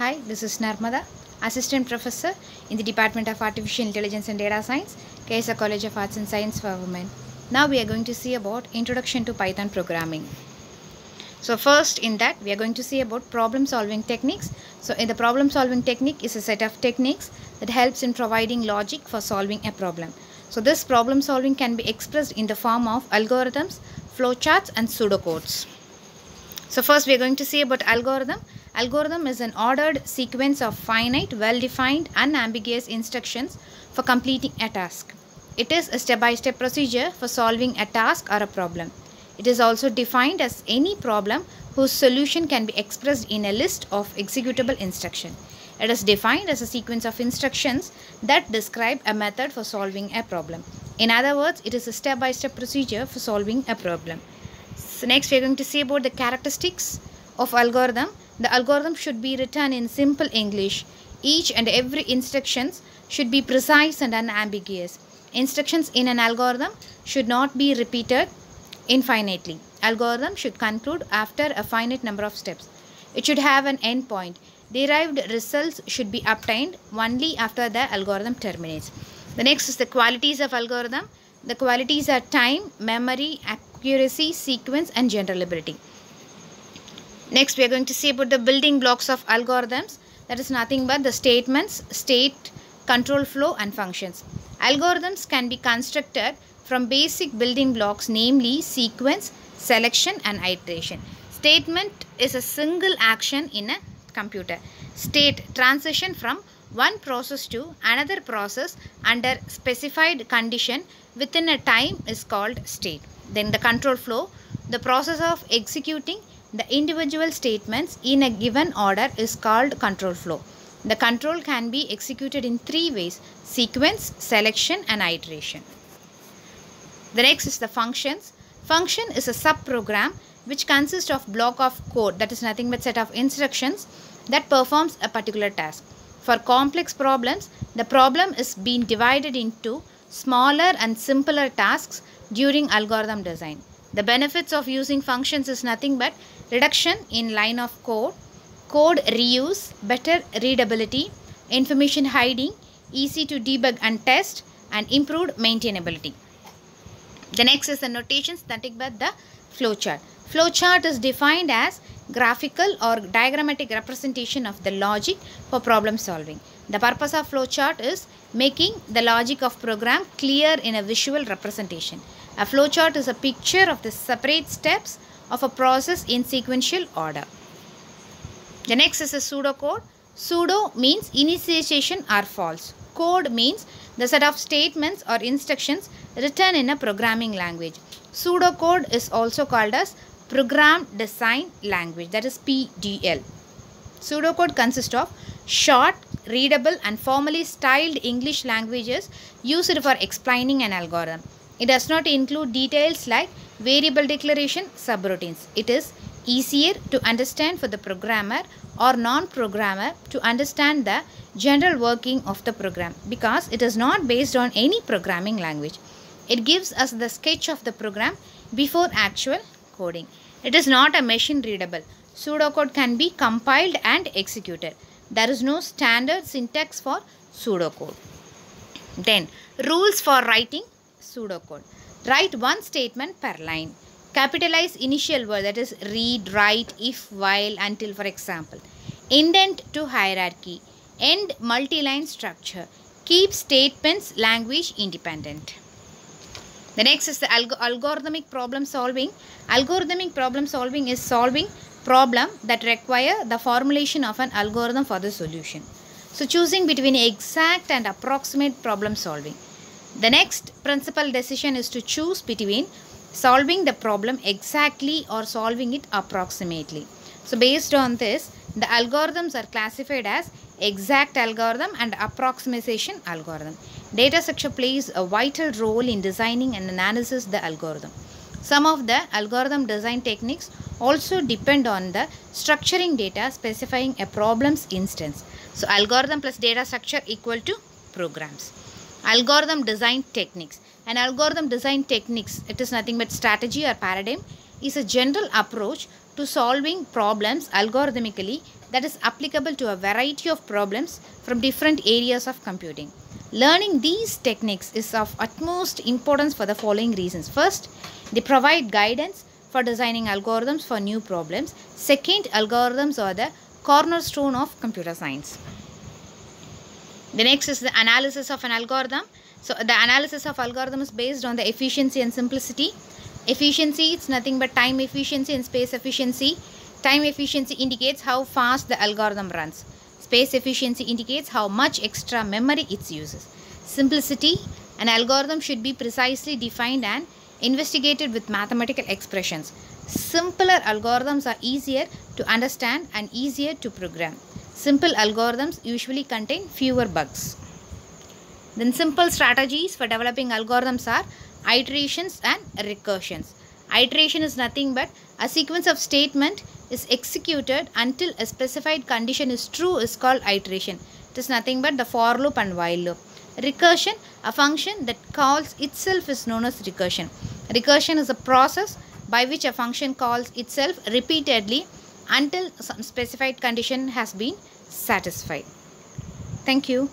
Hi, this is Narmatha, Assistant Professor in the Department of Artificial Intelligence and Data Science, KSR College of Arts and Science for Women. Now we are going to see about Introduction to Python Programming. So first in that we are going to see about problem solving techniques. So in the problem solving technique is a set of techniques that helps in providing logic for solving a problem. So this problem solving can be expressed in the form of algorithms, flowcharts and pseudocodes. So first we are going to see about algorithm. Algorithm is an ordered sequence of finite, well-defined, unambiguous instructions for completing a task. It is a step-by-step procedure for solving a task or a problem. It is also defined as any problem whose solution can be expressed in a list of executable instruction. It is defined as a sequence of instructions that describe a method for solving a problem. In other words, it is a step-by-step procedure for solving a problem. So next we are going to see about the characteristics of algorithm. The algorithm should be written in simple English. Each and every instructions should be precise and unambiguous. Instructions in an algorithm should not be repeated infinitely. Algorithm should conclude after a finite number of steps. It should have an endpoint. Derived results should be obtained only after the algorithm terminates. The next is the qualities of algorithm. The qualities are time, memory, accuracy, sequence and generality. Next we are going to see about the building blocks of algorithms. That is nothing but the statements, state, control flow and functions. Algorithms can be constructed from basic building blocks namely sequence, selection and iteration. Statement is a single action in a computer. State transition from one process to another process under specified condition within a time is called state. Then the control flow, the process of executing the individual statements in a given order is called control flow. The control can be executed in three ways sequence, selection, and iteration. The next is the functions. Function is a subprogram which consists of block of code that is nothing but set of instructions that performs a particular task. For complex problems, the problem is being divided into smaller and simpler tasks during algorithm design. The benefits of using functions is nothing but reduction in line of code, code reuse, better readability, information hiding, easy to debug and test, and improved maintainability. The next is the notations nothing but the flowchart. Flowchart is defined as graphical or diagrammatic representation of the logic for problem solving. The purpose of flowchart is making the logic of program clear in a visual representation. A flowchart is a picture of the separate steps of a process in sequential order. The next is a pseudocode. Pseudo means initiation or false. Code means the set of statements or instructions written in a programming language. Pseudocode is also called as program design language that is PDL. Pseudocode consists of short, readable and formally styled English languages used for explaining an algorithm. It does not include details like variable declaration subroutines. It is easier to understand for the programmer or non-programmer to understand the general working of the program because it is not based on any programming language. It gives us the sketch of the program before actual coding. It is not a machine readable. Pseudocode can be compiled and executed. There is no standard syntax for pseudocode. Then, rules for writing pseudocode. Write one statement per line. Capitalize initial word that is read, write, if, while, until for example. Indent to hierarchy. End multi-line structure. Keep statements language independent. The next is the alg algorithmic problem solving. Algorithmic problem solving is solving problem that require the formulation of an algorithm for the solution. So choosing between exact and approximate problem solving. The next principal decision is to choose between solving the problem exactly or solving it approximately. So based on this, the algorithms are classified as exact algorithm and approximation algorithm. Data structure plays a vital role in designing and analysis the algorithm. Some of the algorithm design techniques also depend on the structuring data specifying a problem's instance. So algorithm plus data structure equal to programs. Algorithm design techniques. An algorithm design techniques, it is nothing but strategy or paradigm, is a general approach to solving problems algorithmically that is applicable to a variety of problems from different areas of computing. Learning these techniques is of utmost importance for the following reasons. First, they provide guidance for designing algorithms for new problems. Second, algorithms are the cornerstone of computer science. The next is the analysis of an algorithm. So the analysis of algorithm is based on the efficiency and simplicity. Efficiency it's nothing but time efficiency and space efficiency. Time efficiency indicates how fast the algorithm runs. Space efficiency indicates how much extra memory it uses. Simplicity an algorithm should be precisely defined and investigated with mathematical expressions. Simpler algorithms are easier to understand and easier to program. Simple algorithms usually contain fewer bugs. Then simple strategies for developing algorithms are iterations and recursions. Iteration is nothing but a sequence of statement is executed until a specified condition is true is called iteration. It is nothing but the for loop and while loop. Recursion, a function that calls itself is known as recursion. Recursion is a process by which a function calls itself repeatedly until some specified condition has been satisfied. Thank you.